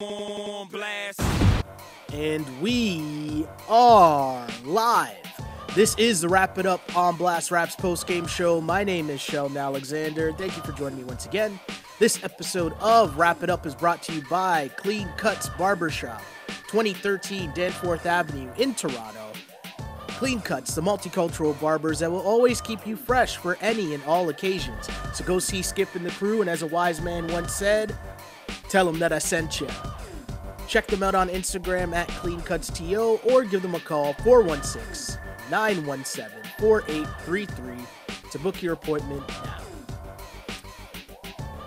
on blast. And we are live. This is the Rap It Up on Blast Raps post game show. My name is Sheldon Alexander. Thank you for joining me once again. This episode of Rap It Up is brought to you by Clean Cuts Barbershop, 2013 Danforth Avenue in Toronto. Clean Cuts, the multicultural barbers that will always keep you fresh for any and all occasions. So go see Skip and the crew, and as a wise man once said, tell them that I sent you. Check them out on Instagram at CleanCutsTO or give them a call 416 917 4833 to book your appointment now.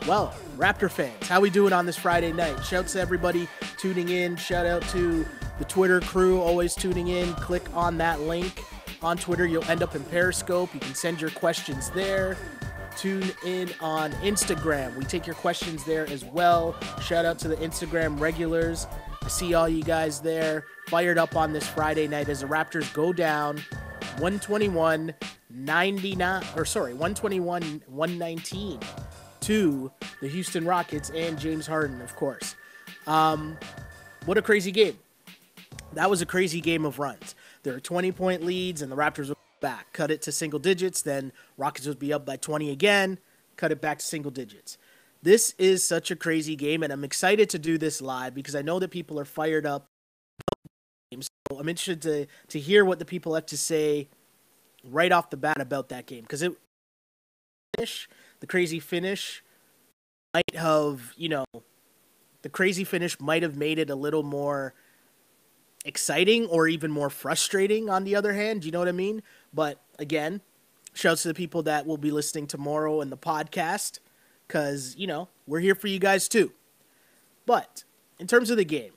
Well, Raptor fans, how we doing on this Friday night? Shouts to everybody tuning in. Shout out to the Twitter crew always tuning in. Click on that link on Twitter. You'll end up in Periscope. You can send your questions there. Tune in on Instagram. We take your questions there as well. Shout out to the Instagram regulars. I see all you guys there fired up on this Friday night as the Raptors go down 121 99 or sorry, 121 119 to the Houston Rockets and James Harden, of course. Um, what a crazy game. That was a crazy game of runs. There are 20 point leads, and the Raptors back, cut it to single digits. Then Rockets would be up by 20 again, cut it back to single digits. This is such a crazy game, and I'm excited to do this live because I know that people are fired up. So I'm interested to to hear what the people have to say right off the bat about that game because it finish the crazy finish might have you know the crazy finish might have made it a little more exciting or even more frustrating on the other hand. You know what I mean? But again, shouts to the people that will be listening tomorrow in the podcast because, you know, we're here for you guys too. But in terms of the game,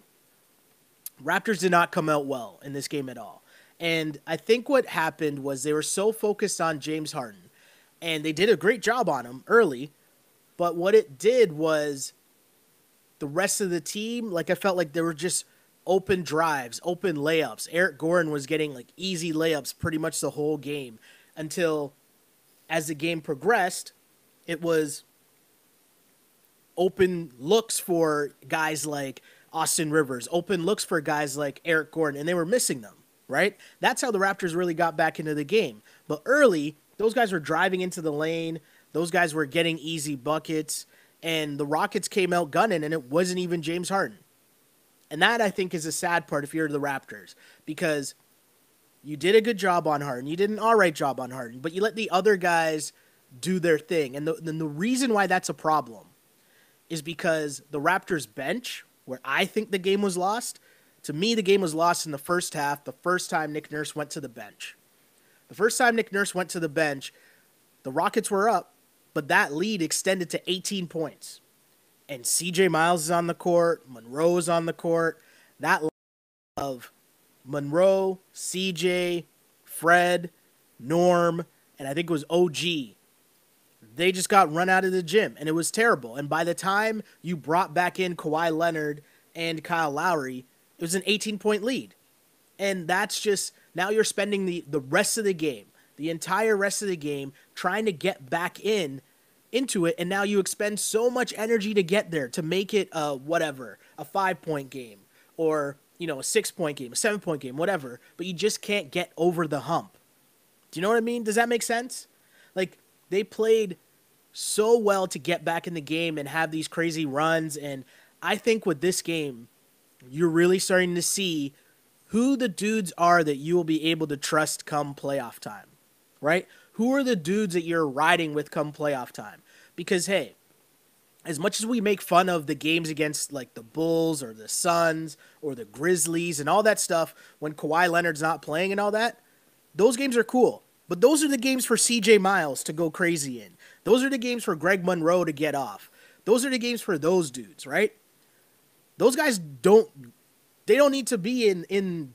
Raptors did not come out well in this game at all. And I think what happened was they were so focused on James Harden and they did a great job on him early. But what it did was the rest of the team, like I felt like they were just open drives, open layups. Eric Gordon was getting like easy layups pretty much the whole game until as the game progressed, it was open looks for guys like Austin Rivers, open looks for guys like Eric Gordon, and they were missing them, right? That's how the Raptors really got back into the game. But early, those guys were driving into the lane, those guys were getting easy buckets, and the Rockets came out gunning, and it wasn't even James Harden. And that I think is a sad part if you're the Raptors because you did a good job on Harden, you did an all right job on Harden, but you let the other guys do their thing. And the, the reason why that's a problem is because the Raptors bench, where I think the game was lost, to me the game was lost in the first half. The first time Nick Nurse went to the bench, the first time Nick Nurse went to the bench, the Rockets were up, but that lead extended to 18 points and CJ Miles is on the court, Monroe is on the court. That of Monroe, CJ, Fred, Norm, and I think it was OG. They just got run out of the gym, and it was terrible. And by the time you brought back in Kawhi Leonard and Kyle Lowry, it was an 18 point lead. And that's just now you're spending the, the rest of the game, the entire rest of the game, trying to get back in into it and now you expend so much energy to get there to make it a whatever a five point game or you know a six point game a seven point game whatever but you just can't get over the hump. Do you know what i mean? Does that make sense? Like they played so well to get back in the game and have these crazy runs and i think with this game you're really starting to see who the dudes are that you will be able to trust come playoff time right? Who are the dudes that you're riding with come playoff time because hey, as much as we make fun of the games against like the Bulls or the Suns or the Grizzlies and all that stuff when Kawhi Leonard's not playing and all that, those games are cool. But those are the games for CJ Miles to go crazy in. Those are the games for Greg Monroe to get off. Those are the games for those dudes, right? Those guys don't they don't need to be in in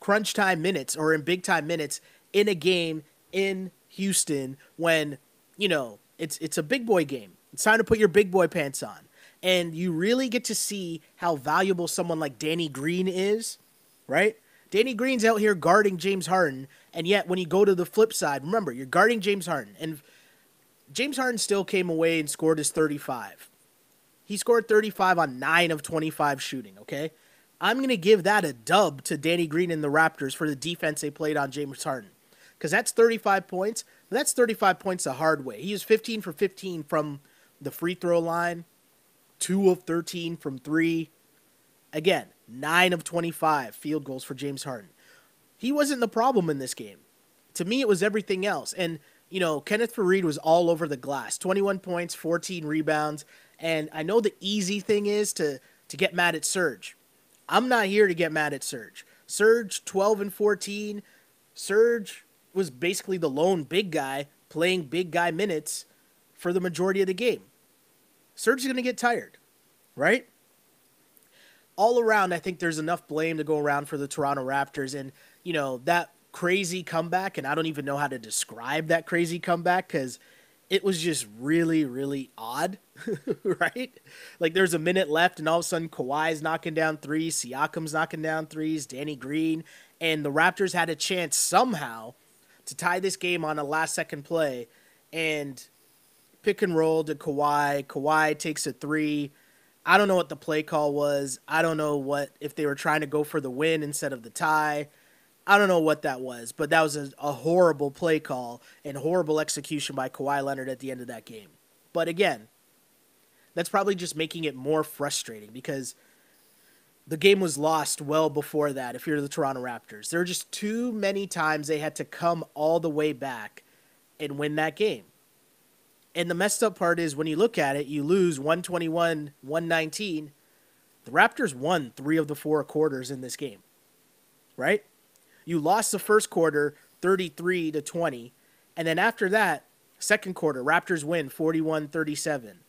crunch time minutes or in big time minutes in a game in Houston when, you know, it's it's a big boy game. It's time to put your big boy pants on. And you really get to see how valuable someone like Danny Green is, right? Danny Green's out here guarding James Harden, and yet when you go to the flip side, remember, you're guarding James Harden. And James Harden still came away and scored his 35. He scored 35 on 9 of 25 shooting, okay? I'm going to give that a dub to Danny Green and the Raptors for the defense they played on James Harden. Because that's 35 points, that's 35 points the hard way. He was 15 for 15 from the free throw line, 2 of 13 from 3. Again, 9 of 25 field goals for James Harden. He wasn't the problem in this game. To me, it was everything else. And, you know, Kenneth Faried was all over the glass 21 points, 14 rebounds. And I know the easy thing is to, to get mad at Serge. I'm not here to get mad at Serge. Serge, 12 and 14. Serge was basically the lone big guy playing big guy minutes for the majority of the game. Serge is going to get tired, right? All around, I think there's enough blame to go around for the Toronto Raptors. And, you know, that crazy comeback, and I don't even know how to describe that crazy comeback because it was just really, really odd, right? Like there's a minute left, and all of a sudden Kawhi's knocking down threes, Siakam's knocking down threes, Danny Green, and the Raptors had a chance somehow to tie this game on a last second play, and pick and roll to Kawhi. Kawhi takes a three. I don't know what the play call was. I don't know what if they were trying to go for the win instead of the tie. I don't know what that was, but that was a, a horrible play call and horrible execution by Kawhi Leonard at the end of that game. But again, that's probably just making it more frustrating because the game was lost well before that if you're the Toronto Raptors. There are just too many times they had to come all the way back and win that game. And the messed up part is when you look at it, you lose 121 119. The Raptors won three of the four quarters in this game, right? You lost the first quarter 33 to 20. And then after that, second quarter, Raptors win 41 37.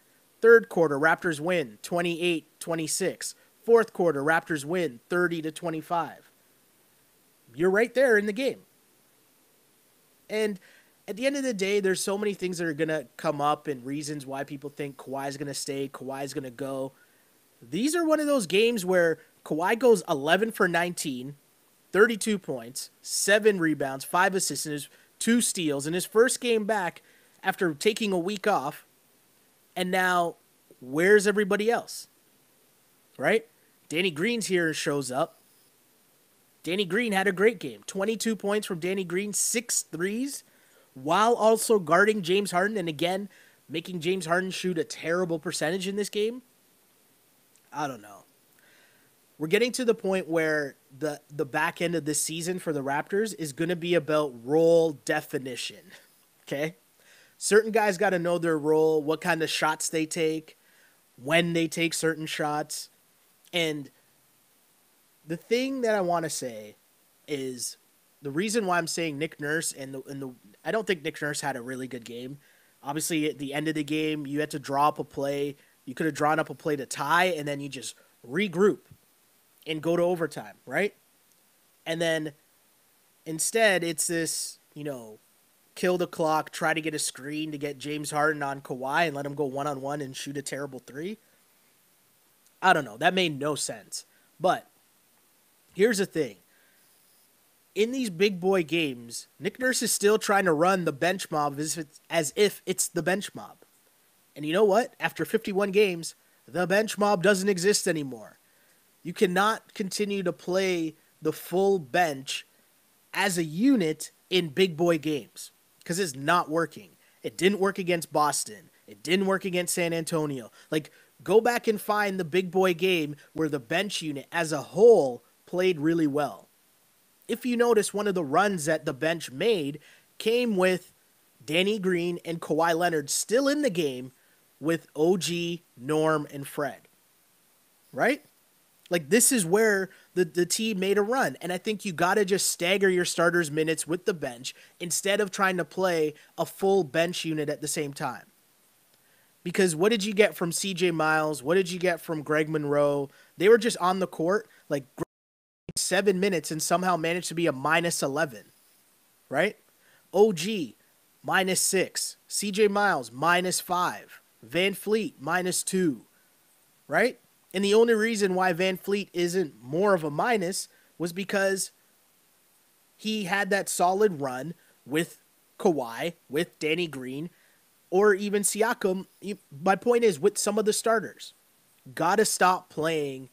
Third quarter, Raptors win 28 26. Fourth quarter, Raptors win 30 to 25. You're right there in the game. And at the end of the day, there's so many things that are going to come up and reasons why people think Kawhi's going to stay, Kawhi's going to go. These are one of those games where Kawhi goes 11 for 19, 32 points, seven rebounds, five assists, two steals in his first game back after taking a week off. And now, where's everybody else? Right? Danny Green's here and shows up. Danny Green had a great game 22 points from Danny Green, six threes, while also guarding James Harden and again making James Harden shoot a terrible percentage in this game. I don't know we're getting to the point where the the back end of this season for the Raptors is going to be about role definition. Okay? Certain guys got to know their role, what kind of shots they take, when they take certain shots. And the thing that I want to say is the reason why I'm saying Nick Nurse and the and the I don't think Nick Nurse had a really good game. Obviously, at the end of the game, you had to draw up a play. You could have drawn up a play to tie, and then you just regroup and go to overtime, right? And then instead, it's this, you know, kill the clock, try to get a screen to get James Harden on Kawhi and let him go one on one and shoot a terrible three. I don't know. That made no sense. But here's the thing in these big boy games, Nick Nurse is still trying to run the bench mob as if it's, as if it's the bench mob. And you know what? After 51 games, the bench mob doesn't exist anymore. You cannot continue to play the full bench as a unit in big boy games because it's not working. It didn't work against Boston. It didn't work against San Antonio. Like, go back and find the big boy game where the bench unit as a whole played really well. If you notice, one of the runs that the bench made came with Danny Green and Kawhi Leonard still in the game with OG, Norm, and Fred. Right? Like this is where the, the team made a run. And I think you gotta just stagger your starters minutes with the bench instead of trying to play a full bench unit at the same time. Because what did you get from CJ Miles? What did you get from Greg Monroe? They were just on the court like seven minutes and somehow managed to be a minus 11, right? OG, minus six. CJ Miles, minus five. VanVleet, minus two, right? And the only reason why VanVleet isn't more of a minus was because he had that solid run with Kawhi, with Danny Green, or even Siakam. My point is with some of the starters, got to stop playing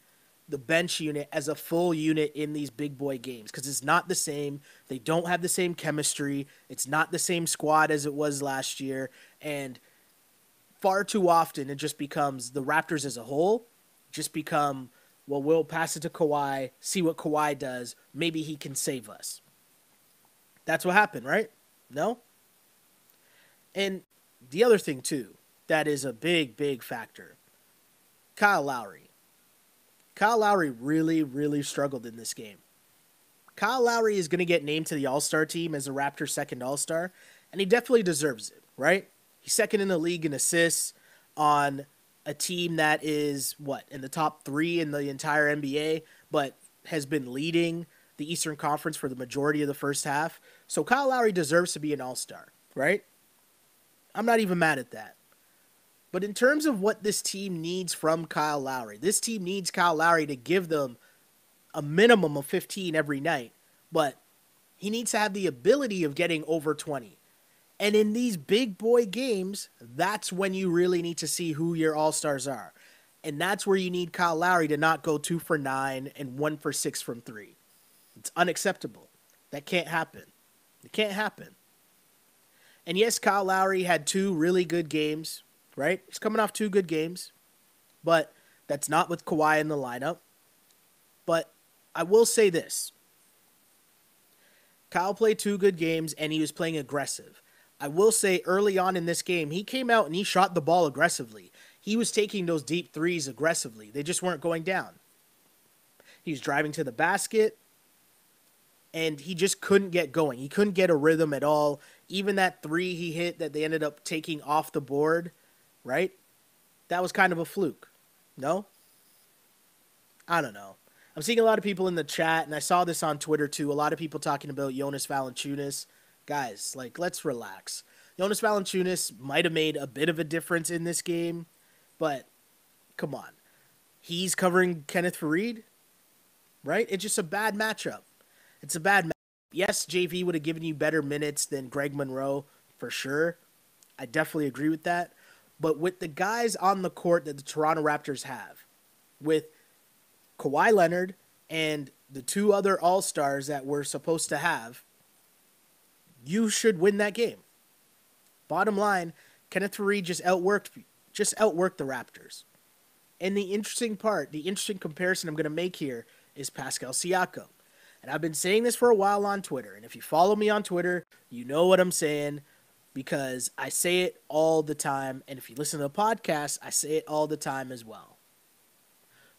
the bench unit as a full unit in these big boy games because it's not the same. They don't have the same chemistry. It's not the same squad as it was last year. And far too often, it just becomes the Raptors as a whole just become, well, we'll pass it to Kawhi, see what Kawhi does. Maybe he can save us. That's what happened, right? No? And the other thing, too, that is a big, big factor Kyle Lowry. Kyle Lowry really, really struggled in this game. Kyle Lowry is going to get named to the All Star team as a Raptors' second All Star, and he definitely deserves it, right? He's second in the league in assists on a team that is, what, in the top three in the entire NBA, but has been leading the Eastern Conference for the majority of the first half. So Kyle Lowry deserves to be an All Star, right? I'm not even mad at that. But in terms of what this team needs from Kyle Lowry, this team needs Kyle Lowry to give them a minimum of 15 every night, but he needs to have the ability of getting over 20. And in these big boy games, that's when you really need to see who your all stars are. And that's where you need Kyle Lowry to not go two for nine and one for six from three. It's unacceptable. That can't happen. It can't happen. And yes, Kyle Lowry had two really good games, right? He's coming off two good games, but that's not with Kawhi in the lineup. But I will say this Kyle played two good games and he was playing aggressive. I will say early on in this game, he came out and he shot the ball aggressively. He was taking those deep threes aggressively, they just weren't going down. He was driving to the basket and he just couldn't get going. He couldn't get a rhythm at all. Even that three he hit that they ended up taking off the board, right? That was kind of a fluke. No? I don't know. I'm seeing a lot of people in the chat, and I saw this on Twitter too. A lot of people talking about Jonas Valanciunas. Guys, like, let's relax. Jonas Valanciunas might have made a bit of a difference in this game, but come on. He's covering Kenneth Faried, right? It's just a bad matchup. It's a bad matchup. Yes, JV would have given you better minutes than Greg Monroe for sure. I definitely agree with that. But with the guys on the court that the Toronto Raptors have, with Kawhi Leonard and the two other All Stars that we're supposed to have, you should win that game. Bottom line, Kenneth Faried just outworked just outworked the Raptors. And the interesting part, the interesting comparison I'm going to make here is Pascal Siakam. And I've been saying this for a while on Twitter. And if you follow me on Twitter, you know what I'm saying because I say it all the time. And if you listen to the podcast, I say it all the time as well.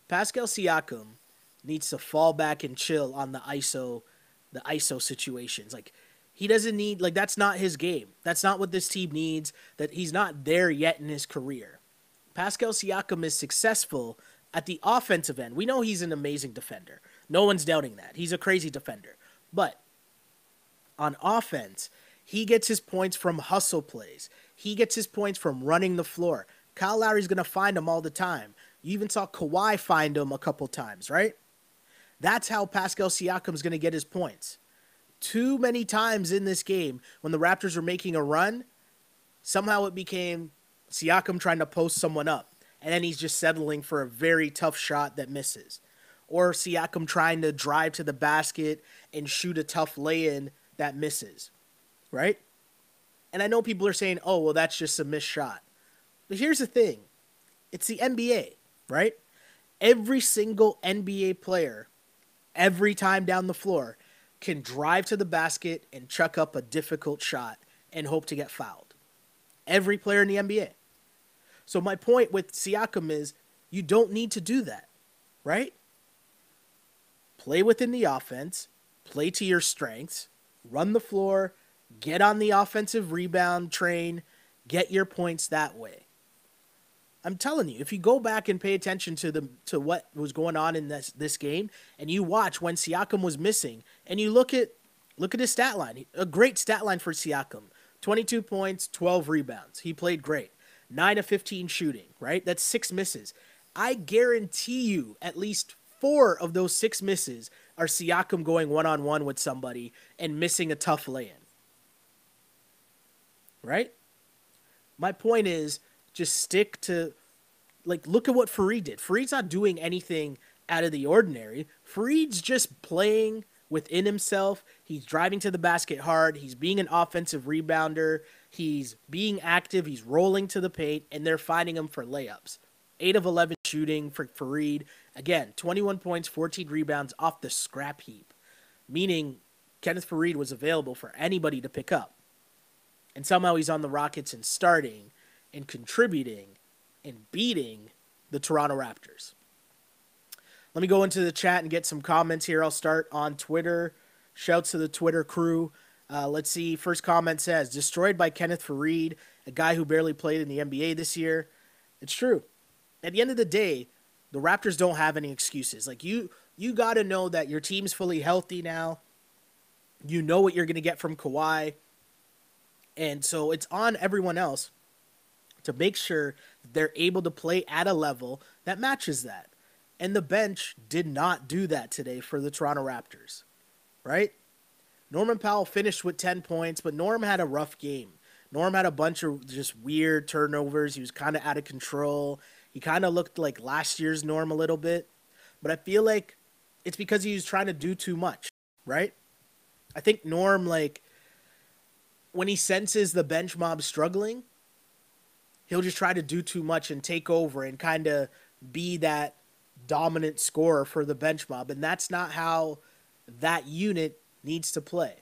Pascal Siakam needs to fall back and chill on the ISO, the ISO situations. Like he doesn't need like that's not his game. That's not what this team needs. That he's not there yet in his career. Pascal Siakam is successful at the offensive end. We know he's an amazing defender. No one's doubting that. He's a crazy defender. But on offense, he gets his points from hustle plays. He gets his points from running the floor. Kyle Lowry's going to find him all the time. You even saw Kawhi find him a couple times, right? That's how Pascal Siakam's going to get his points. Too many times in this game, when the Raptors were making a run, somehow it became Siakam trying to post someone up, and then he's just settling for a very tough shot that misses or Siakam trying to drive to the basket and shoot a tough lay in that misses, right? And I know people are saying, oh, well, that's just a missed shot. But here's the thing it's the NBA, right? Every single NBA player, every time down the floor, can drive to the basket and chuck up a difficult shot and hope to get fouled. Every player in the NBA. So my point with Siakam is you don't need to do that, right? Play within the offense, play to your strengths, run the floor, get on the offensive rebound train, get your points that way. I'm telling you, if you go back and pay attention to the to what was going on in this this game, and you watch when Siakam was missing, and you look at look at his stat line, a great stat line for Siakam: 22 points, 12 rebounds. He played great. Nine of 15 shooting. Right, that's six misses. I guarantee you, at least four of those six misses are Siakam going one on one with somebody and missing a tough lay in. Right? My point is just stick to like look at what Faried did. Faried's not doing anything out of the ordinary. Faried's just playing within himself. He's driving to the basket hard. He's being an offensive rebounder. He's being active. He's rolling to the paint, and they're finding him for layups. 8 of 11 shooting for Faried. Again, 21 points, 14 rebounds off the scrap heap, meaning Kenneth Faried was available for anybody to pick up. And somehow he's on the Rockets and starting and contributing and beating the Toronto Raptors. Let me go into the chat and get some comments here. I'll start on Twitter. Shouts to the Twitter crew. Uh, let's see. First comment says, destroyed by Kenneth Faried, a guy who barely played in the NBA this year. It's true. At the end of the day, the Raptors don't have any excuses. Like you, you got to know that your team's fully healthy now. You know what you're going to get from Kawhi. And so it's on everyone else to make sure they're able to play at a level that matches that. And the bench did not do that today for the Toronto Raptors, right? Norman Powell finished with 10 points, but Norm had a rough game. Norm had a bunch of just weird turnovers. He was kind of out of control. He kind of looked like last year's Norm a little bit. But I feel like it's because he was trying to do too much, right? I think Norm, like, when he senses the bench mob struggling, he'll just try to do too much and take over and kind of be that dominant scorer for the bench mob. And that's not how that unit needs to play.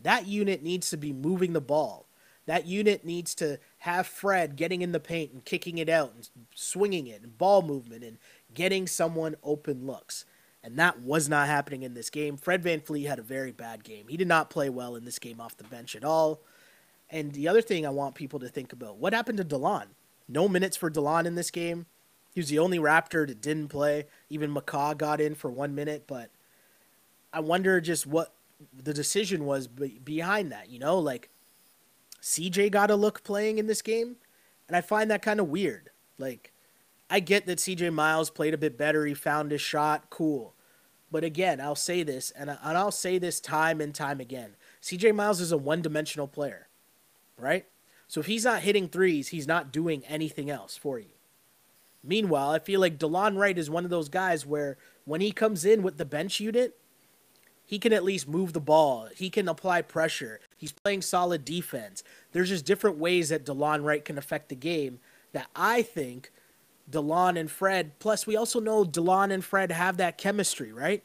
That unit needs to be moving the ball. That unit needs to have Fred getting in the paint and kicking it out and swinging it and ball movement and getting someone open looks. And that was not happening in this game. Fred Van VanVleet had a very bad game. He did not play well in this game off the bench at all. And the other thing I want people to think about what happened to Delon? No minutes for Delon in this game. He was the only Raptor that didn't play. Even McCaw got in for one minute, but I wonder just what the decision was behind that. You know, like CJ got a look playing in this game, and I find that kind of weird. Like, I get that CJ Miles played a bit better. He found his shot, cool. But again, I'll say this, and, I, and I'll say this time and time again. CJ Miles is a one dimensional player, right? So if he's not hitting threes, he's not doing anything else for you. Meanwhile, I feel like DeLon Wright is one of those guys where when he comes in with the bench unit, he can at least move the ball. He can apply pressure. He's playing solid defense. There's just different ways that DeLon Wright can affect the game that I think DeLon and Fred, plus we also know DeLon and Fred have that chemistry, right?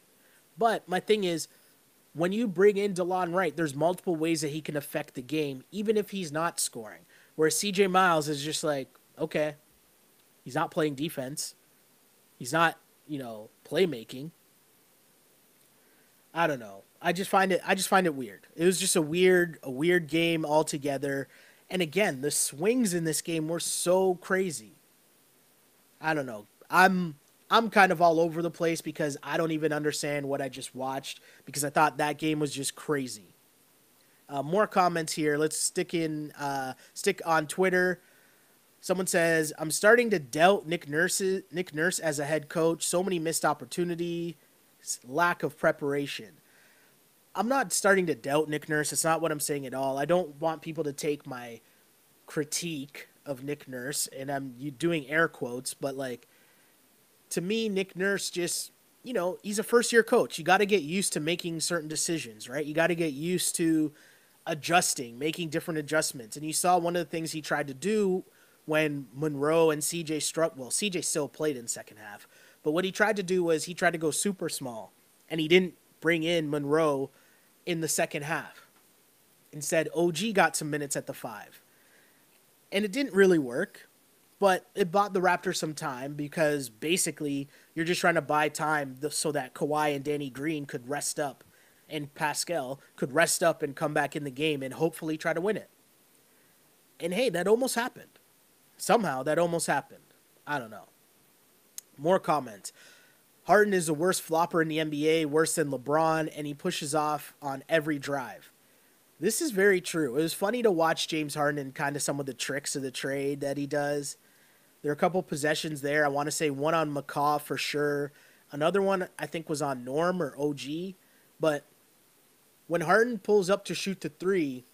But my thing is, when you bring in DeLon Wright, there's multiple ways that he can affect the game, even if he's not scoring. Whereas CJ Miles is just like, okay, He's not playing defense. He's not, you know, playmaking. I don't know. I just find it I just find it weird. It was just a weird a weird game altogether. And again, the swings in this game were so crazy. I don't know. I'm I'm kind of all over the place because I don't even understand what I just watched because I thought that game was just crazy. Uh, more comments here. Let's stick in uh, stick on Twitter. Someone says, "I'm starting to doubt Nick Nurse Nick Nurse as a head coach. So many missed opportunities, lack of preparation." I'm not starting to doubt Nick Nurse. It's not what I'm saying at all. I don't want people to take my critique of Nick Nurse, and I'm doing air quotes, but like to me, Nick Nurse just you know he's a first year coach. You got to get used to making certain decisions, right? You got to get used to adjusting, making different adjustments. And you saw one of the things he tried to do when Monroe and CJ struck. Well, CJ still played in second half, but what he tried to do was he tried to go super small, and he didn't bring in Monroe in the second half. Instead, OG got some minutes at the five, and it didn't really work. But it bought the Raptors some time because basically you're just trying to buy time so that Kawhi and Danny Green could rest up and Pascal could rest up and come back in the game and hopefully try to win it. And hey, that almost happened. Somehow that almost happened. I don't know. More comment. Harden is the worst flopper in the NBA, worse than LeBron, and he pushes off on every drive. This is very true. It was funny to watch James Harden and kind of some of the tricks of the trade that he does. There are a couple possessions there. I want to say one on McCaw for sure. Another one I think was on Norm or OG. But when Harden pulls up to shoot the three,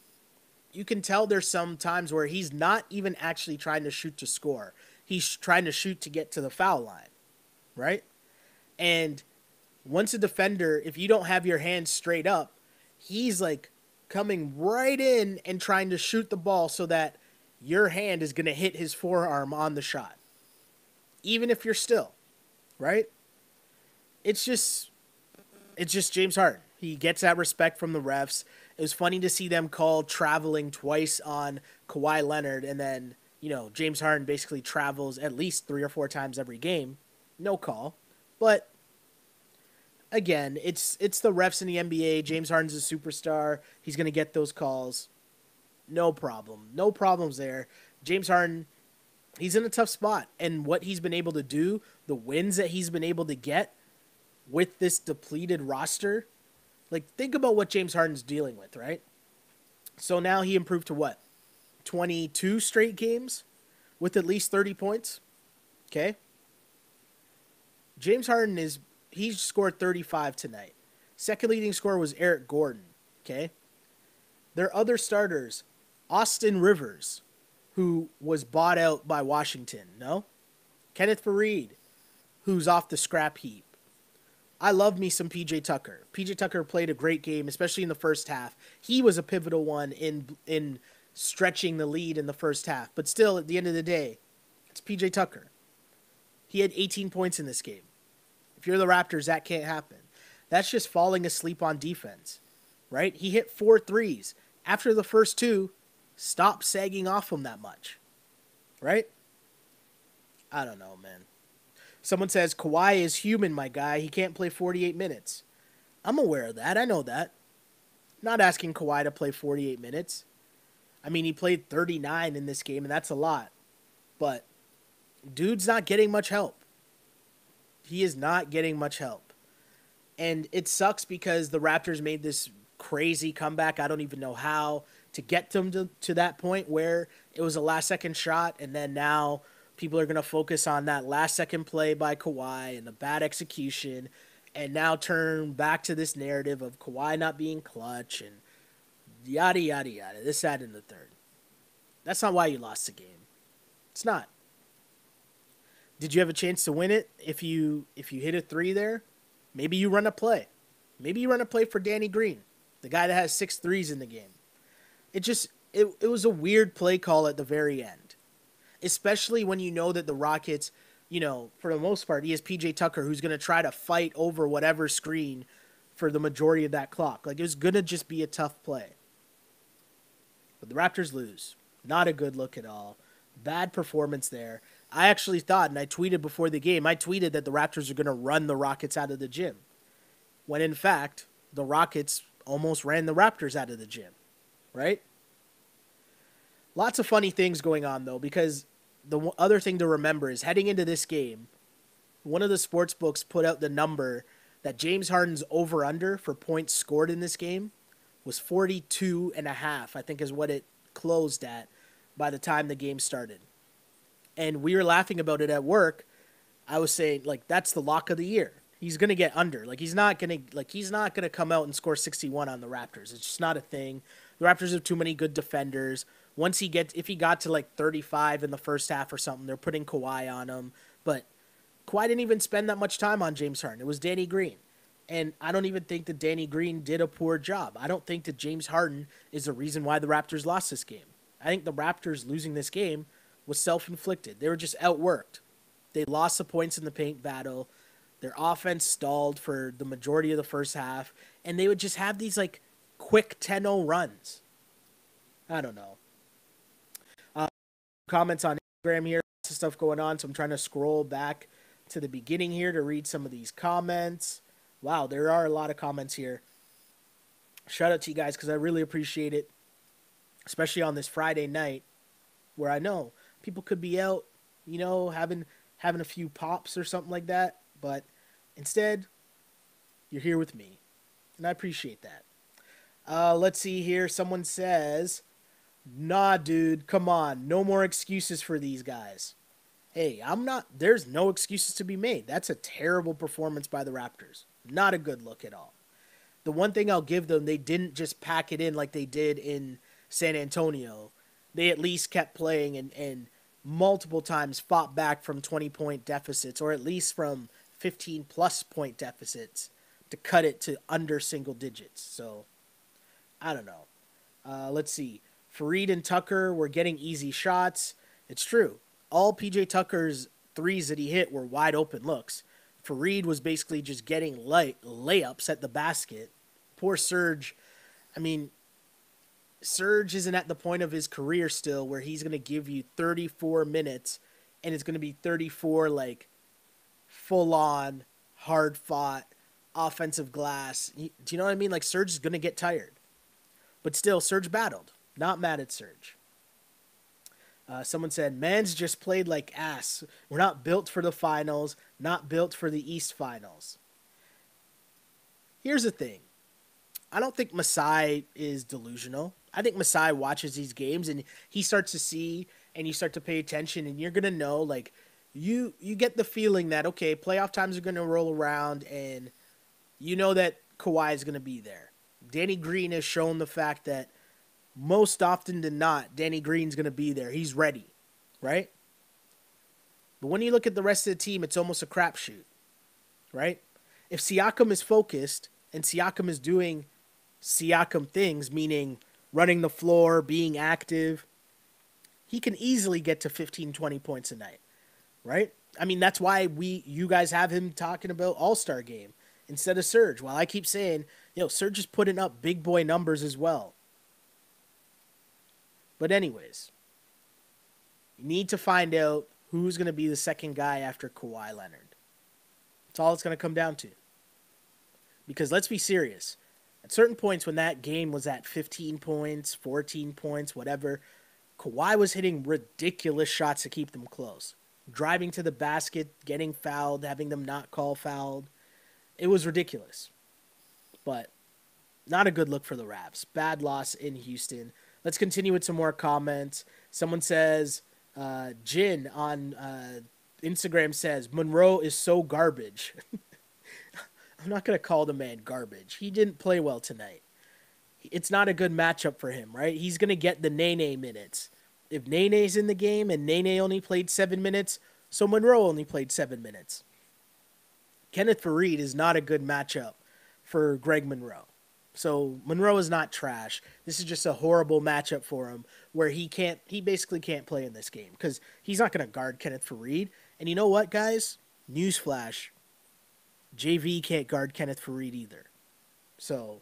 you can tell there's some times where he's not even actually trying to shoot to score. he's trying to shoot to get to the foul line, right? And once a defender, if you don't have your hands straight up, he's like coming right in and trying to shoot the ball so that your hand is going to hit his forearm on the shot. Even if you're still, right? It's just it's just James Harden. He gets that respect from the refs. It was funny to see them call traveling twice on Kawhi Leonard and then, you know, James Harden basically travels at least 3 or 4 times every game. No call. But again, it's it's the refs in the NBA. James Harden's a superstar. He's going to get those calls. No problem. No problems there. James Harden, he's in a tough spot. And what he's been able to do, the wins that he's been able to get with this depleted roster, like think about what James Harden's dealing with, right? So now he improved to what? 22 straight games with at least 30 points. Okay? James Harden is he scored 35 tonight. Second leading scorer was Eric Gordon. Okay. Their other starters, Austin Rivers, who was bought out by Washington. No. Kenneth Faried, who's off the scrap heap. I love me some PJ Tucker. PJ Tucker played a great game, especially in the first half. He was a pivotal one in in stretching the lead in the first half. But still, at the end of the day, it's PJ Tucker. He had 18 points in this game. If you're the Raptors, that can't happen. That's just falling asleep on defense, right? He hit four threes. After the first two, stop sagging off him that much, right? I don't know, man. Someone says Kawhi is human, my guy. He can't play 48 minutes. I'm aware of that. I know that. not asking Kawhi to play 48 minutes. I mean, he played 39 in this game, and that's a lot. But dude's not getting much help. He is not getting much help. And it sucks because the Raptors made this crazy comeback. I don't even know how to get them to, to that point where it was a last second shot. And then now people are going to focus on that last second play by Kawhi and the bad execution. And now turn back to this narrative of Kawhi not being clutch and yada, yada, yada. This, that, and the third. That's not why you lost the game. It's not. Did you have a chance to win it if you if you hit a three there? Maybe you run a play. Maybe you run a play for Danny Green, the guy that has six threes in the game. It just it, it was a weird play call at the very end. Especially when you know that the Rockets, you know, for the most part, he has PJ Tucker who's gonna try to fight over whatever screen for the majority of that clock. Like it was gonna just be a tough play. But the Raptors lose. Not a good look at all. Bad performance there. I actually thought, and I tweeted before the game, I tweeted that the Raptors are going to run the Rockets out of the gym. When in fact, the Rockets almost ran the Raptors out of the gym, right? Lots of funny things going on, though, because the other thing to remember is heading into this game, one of the sports books put out the number that James Harden's over under for points scored in this game was 42 and a half, I think is what it closed at by the time the game started and we were laughing about it at work. I was saying like that's the lock of the year. He's gonna get under. Like he's not gonna like he's not gonna come out and score 61 on the Raptors. It's just not a thing. The Raptors have too many good defenders. Once he gets if he got to like 35 in the first half or something, they're putting Kawhi on him. But Kawhi didn't even spend that much time on James Harden. It was Danny Green. And I don't even think that Danny Green did a poor job. I don't think that James Harden is the reason why the Raptors lost this game. I think the Raptors losing this game was self inflicted. They were just outworked. They lost the points in the paint battle. Their offense stalled for the majority of the first half, and they would just have these like quick 10 0 runs. I don't know. Uh, comments on Instagram here, lots of stuff going on, so I'm trying to scroll back to the beginning here to read some of these comments. Wow, there are a lot of comments here. Shout out to you guys because I really appreciate it, especially on this Friday night where I know people could be out, you know, having having a few pops or something like that. But instead, you're here with me, and I appreciate that. Uh, let's see here. Someone says, "Nah, dude, come on, no more excuses for these guys." Hey, I'm not. There's no excuses to be made. That's a terrible performance by the Raptors. Not a good look at all. The one thing I'll give them, they didn't just pack it in like they did in San Antonio. They at least kept playing and, and multiple times fought back from 20 point deficits or at least from 15 plus point deficits to cut it to under single digits. So I don't know. Uh, let's see. Faried and Tucker were getting easy shots. It's true. All PJ Tucker's threes that he hit were wide open looks. Faried was basically just getting light layups at the basket. Poor Serge. I mean, Serge isn't at the point of his career still where he's going to give you 34 minutes and it's going to be 34 like full on, hard fought, offensive glass. Do you know what I mean? Like Serge is going to get tired. But still, Serge battled. Not mad at Serge. Uh, someone said, Man's just played like ass. We're not built for the finals, not built for the East finals. Here's the thing I don't think Masai is delusional. I think Masai watches these games and he starts to see and you start to pay attention and you're going to know, like, you you get the feeling that okay, playoff times are going to roll around, and you know that Kawhi is going to be there. Danny Green has shown the fact that most often than not, Danny Green's going to be there. He's ready, right? But when you look at the rest of the team, it's almost a crapshoot, right? If Siakam is focused and Siakam is doing Siakam things, meaning running the floor, being active, he can easily get to 15, 20 points a night right? I mean, that's why we you guys have him talking about All Star game instead of Serge. While I keep saying, you know, Serge is putting up big boy numbers as well. But anyways, you need to find out who's going to be the second guy after Kawhi Leonard. That's all it's going to come down to. Because let's be serious. At certain points when that game was at 15 points, 14 points, whatever, Kawhi was hitting ridiculous shots to keep them close driving to the basket, getting fouled, having them not call fouled. It was ridiculous. But not a good look for the Raps. Bad loss in Houston. Let's continue with some more comments. Someone says, uh, Jin on uh, Instagram says, Monroe is so garbage. I'm not going to call the man garbage. He didn't play well tonight. It's not a good matchup for him, right? He's going to get the Nene minutes if Nene's in the game and Nene only played seven minutes, so Monroe only played seven minutes. Kenneth Faried is not a good matchup for Greg Monroe. So Monroe is not trash. This is just a horrible matchup for him where he can't he basically can't play in this game because he's not gonna guard Kenneth Faried. And you know what, guys? Newsflash. JV can't guard Kenneth Faried either. So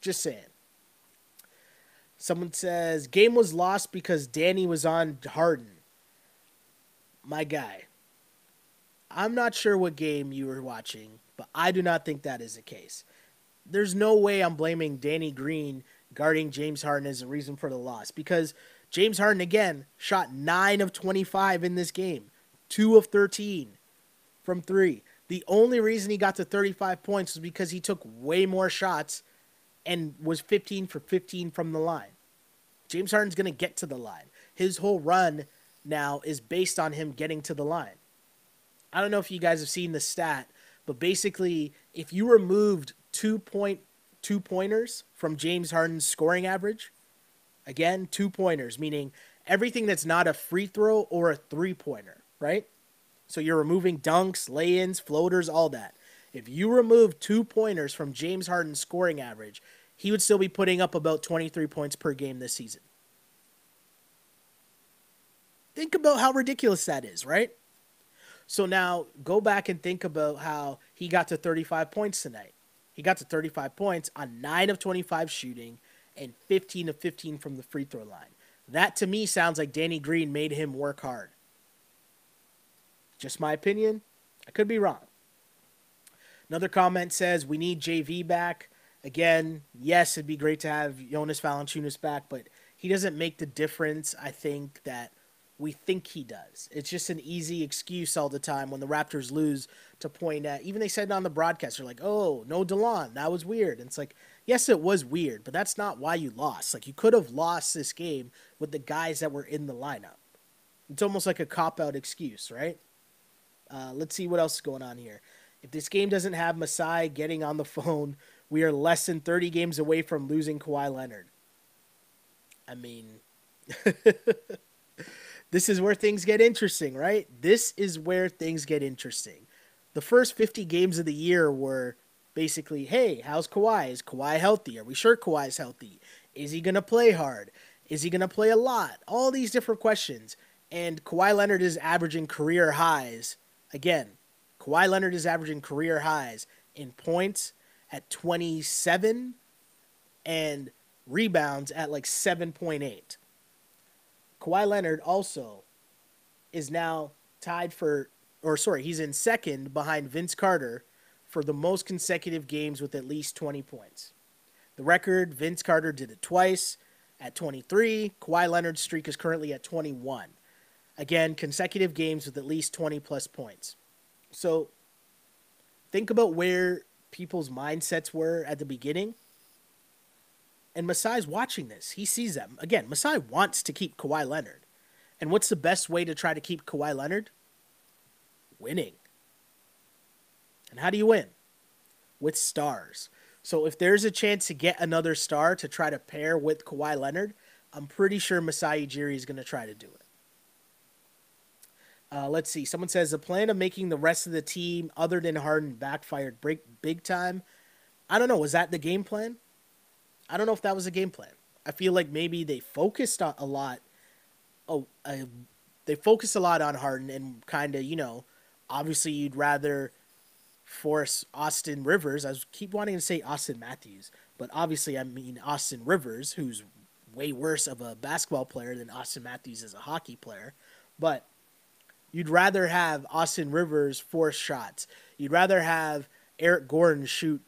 just saying. Someone says game was lost because Danny was on Harden. My guy. I'm not sure what game you were watching, but I do not think that is the case. There's no way I'm blaming Danny Green guarding James Harden as a reason for the loss because James Harden again shot 9 of 25 in this game, 2 of 13 from 3. The only reason he got to 35 points was because he took way more shots and was 15 for 15 from the line. James Harden's going to get to the line. His whole run now is based on him getting to the line. I don't know if you guys have seen the stat, but basically, if you removed two point two pointers from James Harden's scoring average, again, two pointers, meaning everything that's not a free throw or a three pointer, right? So you're removing dunks, lay ins, floaters, all that. If you remove two pointers from James Harden's scoring average, he would still be putting up about 23 points per game this season. Think about how ridiculous that is, right? So now go back and think about how he got to 35 points tonight. He got to 35 points on 9 of 25 shooting and 15 of 15 from the free throw line. That to me sounds like Danny Green made him work hard. Just my opinion. I could be wrong. Another comment says we need JV back. Again, yes, it'd be great to have Jonas Valanciunas back, but he doesn't make the difference. I think that we think he does. It's just an easy excuse all the time when the Raptors lose to point at. Even they said on the broadcast, they're like, "Oh, no Delon, that was weird." And it's like, yes, it was weird, but that's not why you lost. Like you could have lost this game with the guys that were in the lineup. It's almost like a cop out excuse, right? Uh, let's see what else is going on here. If this game doesn't have Masai getting on the phone we are less than 30 games away from losing Kawhi Leonard. I mean, this is where things get interesting, right? This is where things get interesting. The first 50 games of the year were basically, hey, how's Kawhi? Is Kawhi healthy? Are we sure Kawhi's healthy? Is he going to play hard? Is he going to play a lot? All these different questions. And Kawhi Leonard is averaging career highs. Again, Kawhi Leonard is averaging career highs in points at 27 and rebounds at like 7.8. Kawhi Leonard also is now tied for, or sorry, he's in second behind Vince Carter for the most consecutive games with at least 20 points. The record, Vince Carter did it twice at 23. Kawhi Leonard's streak is currently at 21. Again, consecutive games with at least 20 plus points. So think about where people's mindsets were at the beginning and Masai's watching this. He sees them. Again, Masai wants to keep Kawhi Leonard. And what's the best way to try to keep Kawhi Leonard? Winning. And how do you win? With stars. So if there's a chance to get another star to try to pair with Kawhi Leonard, I'm pretty sure Masai Ujiri is going to try to do it. Uh, let's see. Someone says the plan of making the rest of the team other than Harden backfired break big time. I don't know. Was that the game plan? I don't know if that was a game plan. I feel like maybe they focused on a lot. Oh, uh, they focused a lot on Harden and kind of, you know, obviously you'd rather force Austin Rivers. I keep wanting to say Auston Matthews, but obviously I mean Austin Rivers, who's way worse of a basketball player than Auston Matthews as a hockey player. But you'd rather have Austin Rivers force shots. You'd rather have Eric Gordon shoot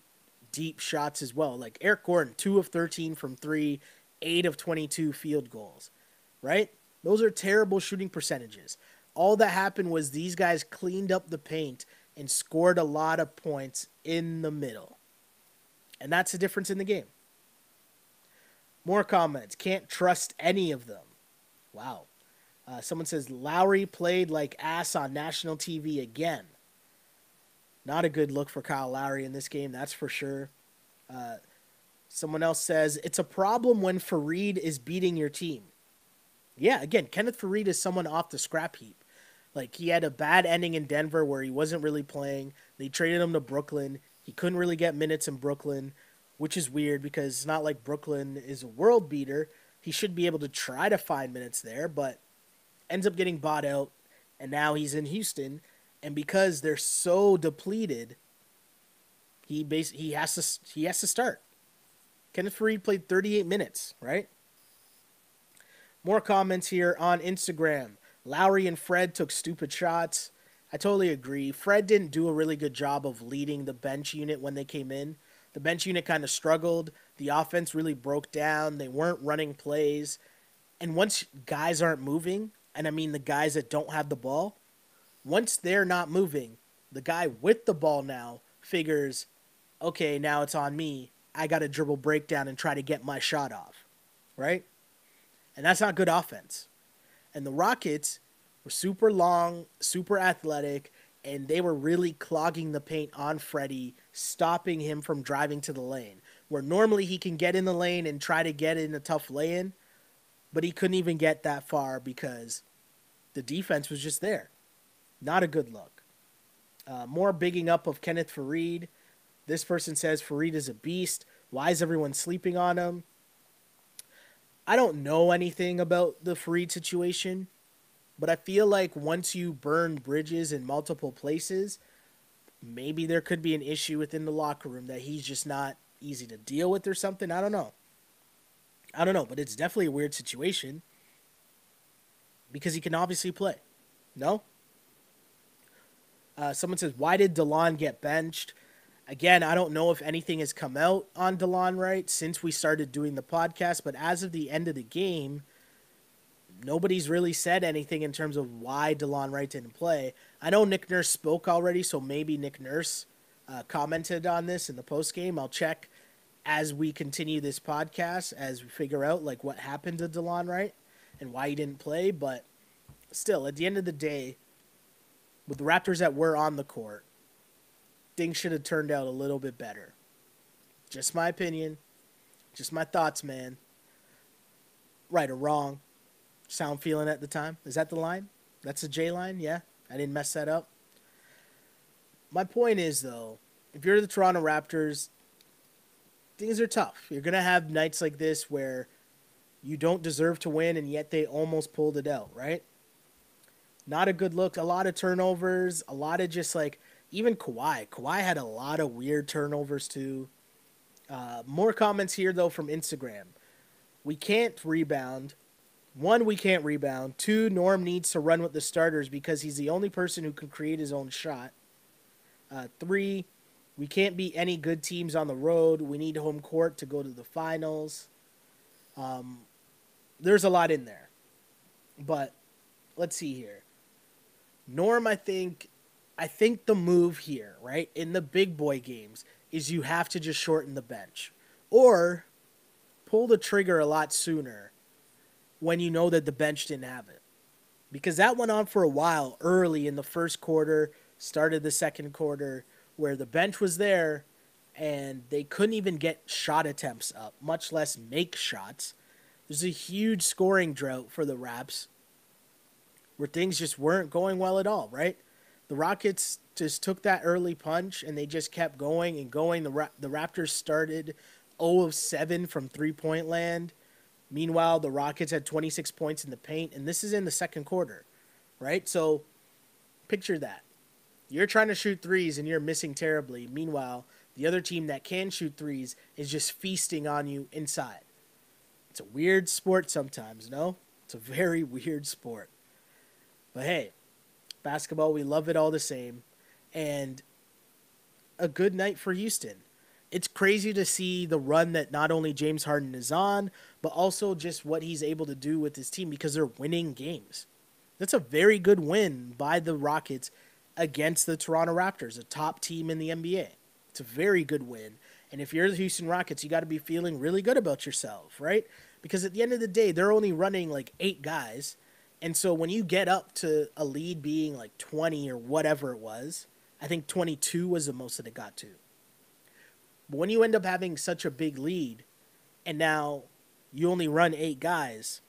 deep shots as well. Like Eric Gordon, 2 of 13 from 3, 8 of 22 field goals, right? Those are terrible shooting percentages. All that happened was these guys cleaned up the paint and scored a lot of points in the middle. And that's the difference in the game. More comments. Can't trust any of them. Wow. Uh, someone says Lowry played like ass on national TV again. Not a good look for Kyle Lowry in this game, that's for sure. Uh, someone else says it's a problem when Faried is beating your team. Yeah, again, Kenneth Faried is someone off the scrap heap. Like he had a bad ending in Denver where he wasn't really playing. They traded him to Brooklyn. He couldn't really get minutes in Brooklyn, which is weird because it's not like Brooklyn is a world beater. He should be able to try to find minutes there, but ends up getting bought out, and now he's in Houston and because they're so depleted, he bas- he has to he has to start. Kenneth Faried played 38 minutes, right? More comments here on Instagram. Lowry and Fred took stupid shots. I totally agree. Fred didn't do a really good job of leading the bench unit when they came in. The bench unit kind of struggled. The offense really broke down. They weren't running plays. And once guys aren't moving, and I mean the guys that don't have the ball, once they're not moving, the guy with the ball now figures, okay, now it's on me. I got to dribble breakdown and try to get my shot off, right? And that's not good offense. And the Rockets were super long, super athletic, and they were really clogging the paint on Freddie, stopping him from driving to the lane. Where normally he can get in the lane and try to get in a tough lay in, but he couldn't even get that far because the defense was just there. Not a good look. Uh, more bigging up of Kenneth Faried. This person says Faried is a beast. Why is everyone sleeping on him? I don't know anything about the Faried situation, but I feel like once you burn bridges in multiple places, maybe there could be an issue within the locker room that he's just not easy to deal with or something. I don't know. I don't know, but it's definitely a weird situation because he can obviously play. No? Uh, someone says, why did Delon get benched? Again, I don't know if anything has come out on Delon Wright since we started doing the podcast, but as of the end of the game, nobody's really said anything in terms of why Delon Wright didn't play. I know Nick Nurse spoke already, so maybe Nick Nurse uh, commented on this in the post game. I'll check as we continue this podcast as we figure out like what happened to Delon Wright and why he didn't play. But still, at the end of the day, with the Raptors that were on the court, things should have turned out a little bit better. Just my opinion. Just my thoughts, man. Right or wrong. Sound feeling at the time. Is that the line? That's a J line? Yeah. I didn't mess that up. My point is though, if you're the Toronto Raptors, things are tough. You're gonna have nights like this where you don't deserve to win and yet they almost pulled it out, right? Not a good look. A lot of turnovers, a lot of just like even Kawhi. Kawhi had a lot of weird turnovers too. Uh, more comments here though from Instagram. We can't rebound. One, we can't rebound. Two, Norm needs to run with the starters because he's the only person who can create his own shot. Uh, three, we can't beat any good teams on the road. We need home court to go to the finals. Um, there's a lot in there. But let's see here. Norm, I think, I think the move here, right, in the big boy games, is you have to just shorten the bench. Or pull the trigger a lot sooner when you know that the bench didn't have it. Because that went on for a while early in the first quarter, started the second quarter, where the bench was there and they couldn't even get shot attempts up, much less make shots. There's a huge scoring drought for the Raps where things just weren't going well at all, right? The Rockets just took that early punch and they just kept going and going. The, Ra- the Raptors started 0 of 7 from three point land. Meanwhile, the Rockets had 26 points in the paint, and this is in the second quarter, right? So picture that. You're trying to shoot threes and you're missing terribly. Meanwhile, the other team that can shoot threes is just feasting on you inside. It's a weird sport sometimes, no? It's a very weird sport. But hey, basketball, we love it all the same. And a good night for Houston. It's crazy to see the run that not only James Harden is on, but also just what he's able to do with his team because they're winning games. That's a very good win by the Rockets against the Toronto Raptors, a top team in the NBA. It's a very good win. And if you're the Houston Rockets, you got to be feeling really good about yourself, right? Because at the end of the day, they're only running like eight guys. And so when you get up to a lead being like 20 or whatever it was, I think 22 was the most that it got to. But when you end up having such a big lead and now you only run eight guys,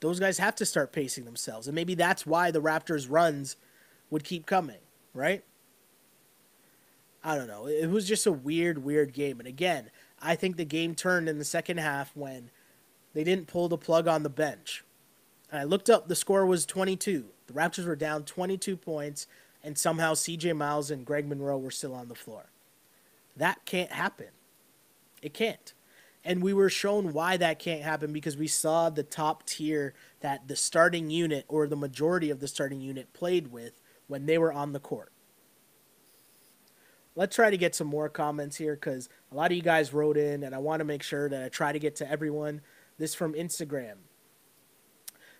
those guys have to start pacing themselves. And maybe that's why the Raptors' runs would keep coming, right? I don't know. It was just a weird, weird game. And again, I think the game turned in the second half when they didn't pull the plug on the bench. And I looked up, the score was 22. The Raptors were down 22 points, and somehow CJ Miles and Greg Monroe were still on the floor. That can't happen. It can't. And we were shown why that can't happen because we saw the top tier that the starting unit or the majority of the starting unit played with when they were on the court. Let's try to get some more comments here because a lot of you guys wrote in, and I want to make sure that I try to get to everyone. This from Instagram.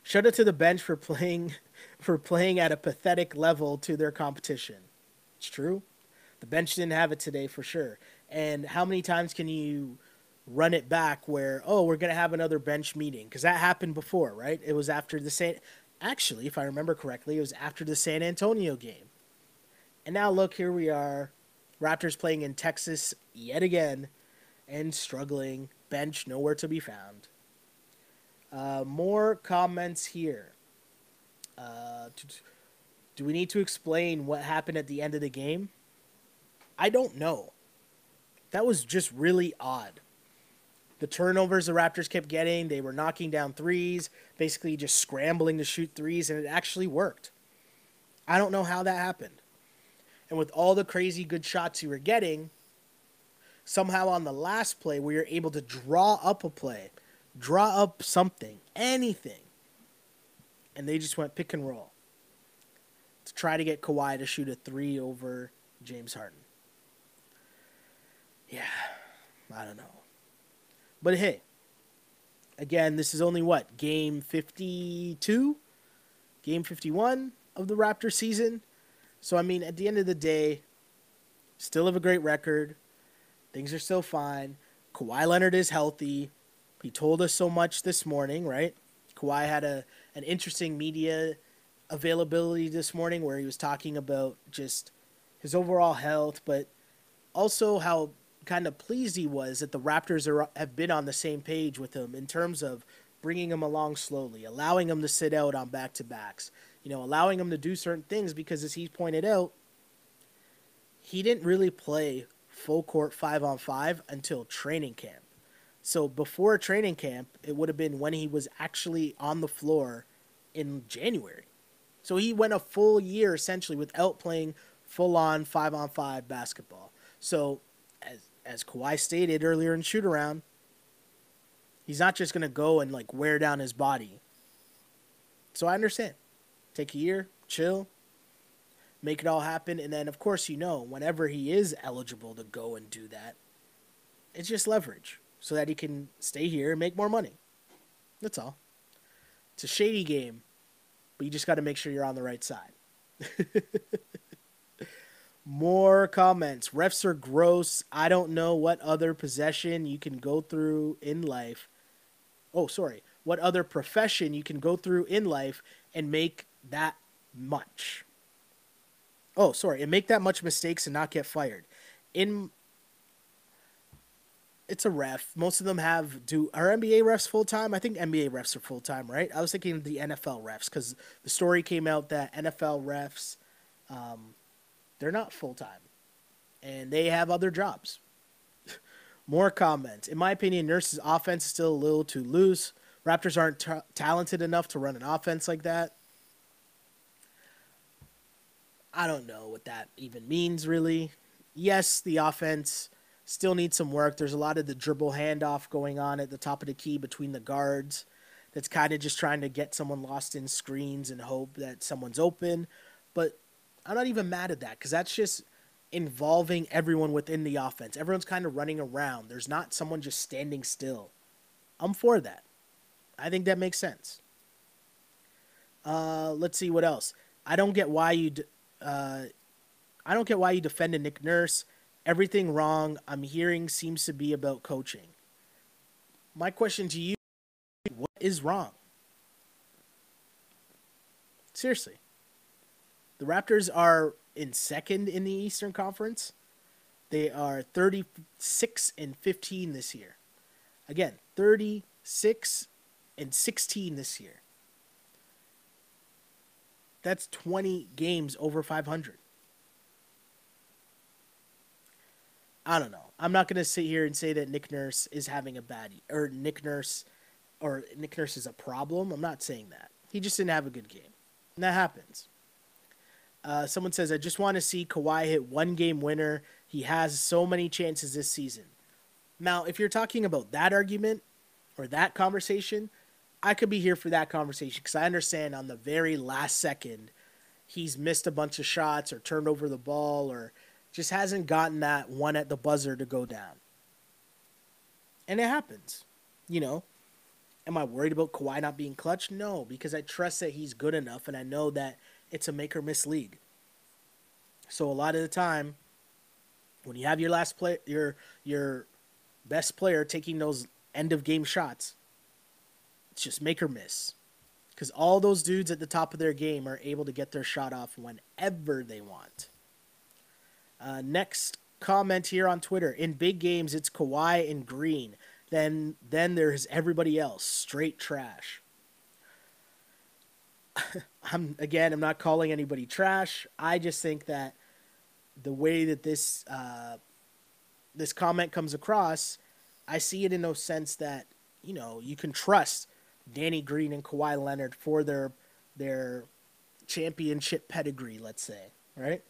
Shout out to the bench for playing for playing at a pathetic level to their competition. It's true. The bench didn't have it today for sure. And how many times can you run it back where oh we're gonna have another bench meeting because that happened before, right? It was after the San. Actually, if I remember correctly, it was after the San Antonio game. And now look, here we are, Raptors playing in Texas yet again, and struggling. Bench nowhere to be found. Uh, more comments here. Uh, do we need to explain what happened at the end of the game? I don't know. That was just really odd. The turnovers the Raptors kept getting, they were knocking down threes, basically just scrambling to shoot threes, and it actually worked. I don't know how that happened. And with all the crazy good shots you were getting, somehow on the last play, we were able to draw up a play draw up something, anything. And they just went pick and roll to try to get Kawhi to shoot a three over James Harden. Yeah, I don't know. But hey, again, this is only what? Game 52? Game 51 of the Raptor season. So, I mean, at the end of the day, still have a great record. Things are still fine. Kawhi Leonard is healthy. He told us so much this morning, right? Kawhi had a an interesting media availability this morning where he was talking about just his overall health, but also how kind of pleased he was that the Raptors are have been on the same page with him in terms of bringing him along slowly, allowing him to sit out on back to backs, you know, allowing him to do certain things because, as he pointed out, he didn't really play full court five on five until training camp. So before training camp, it would have been when he was actually on the floor in January. So he went a full year essentially without playing full on five on five basketball. So as as Kawhi stated earlier in shoot around, he's not just gonna go and like wear down his body. So I understand. Take a year, chill, make it all happen, and then of course you know whenever he is eligible to go and do that, it's just leverage so that he can stay here and make more money. That's all. It's a shady game, but you just got to make sure you're on the right side. more comments. Refs are gross. I don't know what other possession you can go through in life. Oh, sorry. What other profession you can go through in life and make that much. Oh, sorry, and make that much mistakes and not get fired. In it's a ref. Most of them have do are NBA refs full time. I think NBA refs are full time, right? I was thinking the NFL refs because the story came out that NFL refs, um, they're not full time, and they have other jobs. More comments. In my opinion, Nurse's offense is still a little too loose. Raptors aren't t- talented enough to run an offense like that. I don't know what that even means, really. Yes, the offense still needs some work. There's a lot of the dribble handoff going on at the top of the key between the guards. That's kind of just trying to get someone lost in screens and hope that someone's open. But I'm not even mad at that because that's just involving everyone within the offense. Everyone's kind of running around. There's not someone just standing still. I'm for that. I think that makes sense. Uh, let's see what else. I don't get why you. D- uh, I don't get why you defended Nick Nurse. Everything wrong I'm hearing seems to be about coaching. My question to you what is wrong? Seriously. The Raptors are in second in the Eastern Conference. They are 36 and 15 this year. Again, 36 and 16 this year. That's 20 games over 500. I don't know. I'm not going to sit here and say that Nick Nurse is having a bad or Nick Nurse or Nick Nurse is a problem. I'm not saying that. He just didn't have a good game. And that happens. Uh, someone says, I just want to see Kawhi hit one game winner. He has so many chances this season. Now, if you're talking about that argument or that conversation, I could be here for that conversation because I understand on the very last second he's missed a bunch of shots or turned over the ball or just hasn't gotten that one at the buzzer to go down. And it happens. You know, am I worried about Kawhi not being clutch? No, because I trust that he's good enough and I know that it's a make or miss league. So a lot of the time, when you have your last play, your your best player taking those end of game shots, it's just make or miss. Because all those dudes at the top of their game are able to get their shot off whenever they want. Uh, next comment here on Twitter: In big games, it's Kawhi and Green. Then then there's everybody else. Straight trash. I'm again. I'm not calling anybody trash. I just think that the way that this uh, this comment comes across, I see it in no sense that you know you can trust Danny Green and Kawhi Leonard for their their championship pedigree. Let's say right.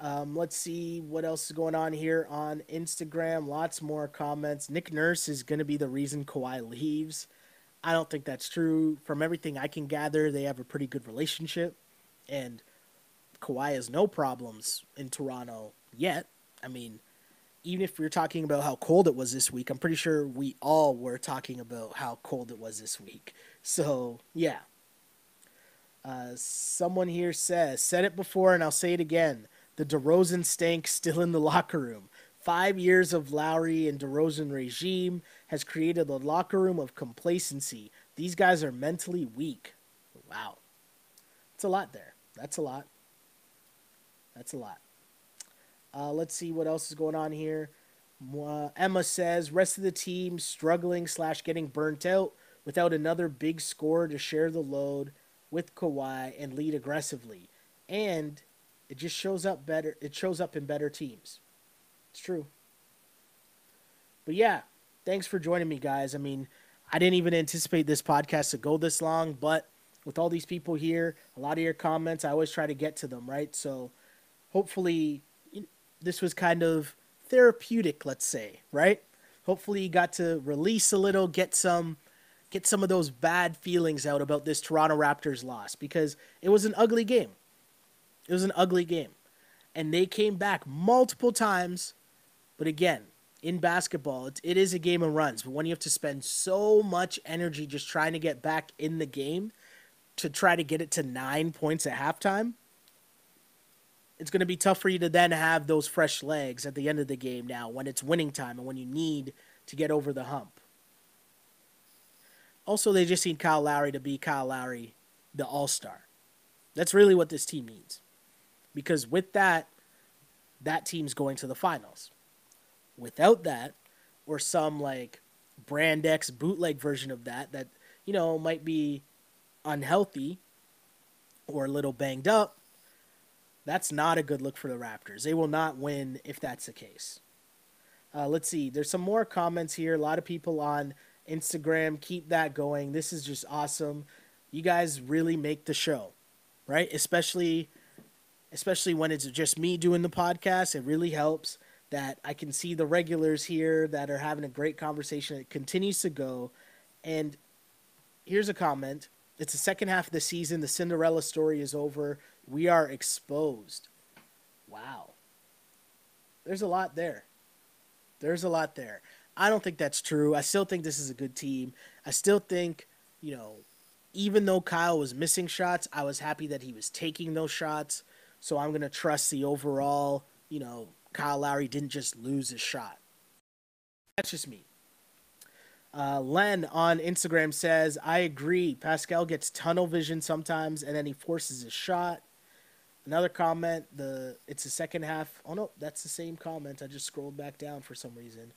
Um, let's see what else is going on here on Instagram. Lots more comments. Nick Nurse is going to be the reason Kawhi leaves. I don't think that's true. From everything I can gather, they have a pretty good relationship, and Kawhi has no problems in Toronto yet. I mean, even if we're talking about how cold it was this week, I'm pretty sure we all were talking about how cold it was this week. So, yeah. Uh, someone here says, said it before and I'll say it again. The DeRozan stank still in the locker room. Five years of Lowry and DeRozan regime has created a locker room of complacency. These guys are mentally weak. Wow. It's a lot there. That's a lot. That's a lot. Uh, let's see what else is going on here. Uh, Emma says, rest of the team struggling slash getting burnt out without another big score to share the load with Kawhi and lead aggressively. And it just shows up better. It shows up in better teams. It's true. But yeah, thanks for joining me, guys. I mean, I didn't even anticipate this podcast to go this long, but with all these people here, a lot of your comments, I always try to get to them, right? So hopefully this was kind of therapeutic, let's say, right? Hopefully you got to release a little, get some get some of those bad feelings out about this Toronto Raptors loss because it was an ugly game. It was an ugly game. And they came back multiple times, but again, in basketball, it, it is a game of runs. But when you have to spend so much energy just trying to get back in the game to try to get it to nine points at halftime, it's going to be tough for you to then have those fresh legs at the end of the game now when it's winning time and when you need to get over the hump. Also, they just need Kyle Lowry to be Kyle Lowry, the all star. That's really what this team needs. Because with that, that team's going to the finals. Without that, or some like brand X bootleg version of that, that, you know, might be unhealthy or a little banged up, that's not a good look for the Raptors. They will not win if that's the case. Uh, let's see. There's some more comments here. A lot of people on Instagram. Keep that going. This is just awesome. You guys really make the show, right? Especially, especially when it's just me doing the podcast. It really helps that I can see the regulars here that are having a great conversation. It continues to go. And here's a comment. It's the second half of the season. The Cinderella story is over. We are exposed. Wow. There's a lot there. There's a lot there. I don't think that's true. I still think this is a good team. I still think, you know, even though Kyle was missing shots, I was happy that he was taking those shots. So I'm going to trust the overall, you know, Kyle Lowry didn't just lose his shot. That's just me. Uh, Len on Instagram says, I agree. Pascal gets tunnel vision sometimes and then he forces his shot. Another comment, the it's the second half. Oh no, that's the same comment. I just scrolled back down for some reason.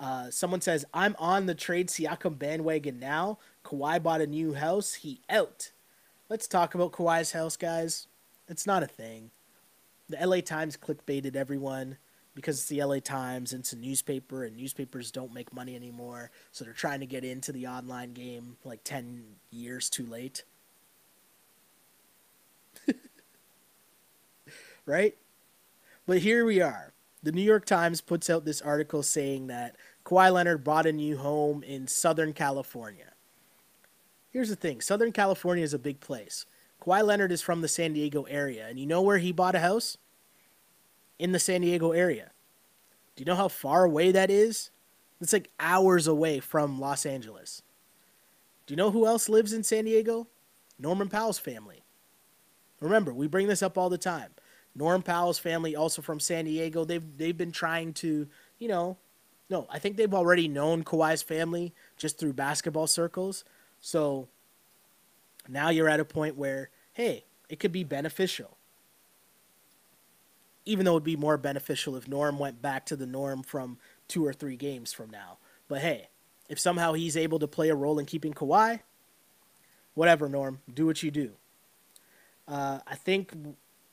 Uh, someone says, I'm on the trade Siakam bandwagon now. Kawhi bought a new house. He out. Let's talk about Kawhi's house, guys. It's not a thing. The LA Times clickbaited everyone because it's the LA Times and it's a newspaper, and newspapers don't make money anymore. So they're trying to get into the online game like 10 years too late. right? But here we are. The New York Times puts out this article saying that Kawhi Leonard bought a new home in Southern California. Here's the thing Southern California is a big place. Kawhi Leonard is from the San Diego area, and you know where he bought a house? In the San Diego area. Do you know how far away that is? It's like hours away from Los Angeles. Do you know who else lives in San Diego? Norman Powell's family. Remember, we bring this up all the time. Norm Powell's family, also from San Diego, they've they've been trying to, you know, no, I think they've already known Kawhi's family just through basketball circles. So now you're at a point where, hey, it could be beneficial. Even though it would be more beneficial if Norm went back to the norm from two or three games from now. But hey, if somehow he's able to play a role in keeping Kawhi, whatever, Norm, do what you do. Uh, I think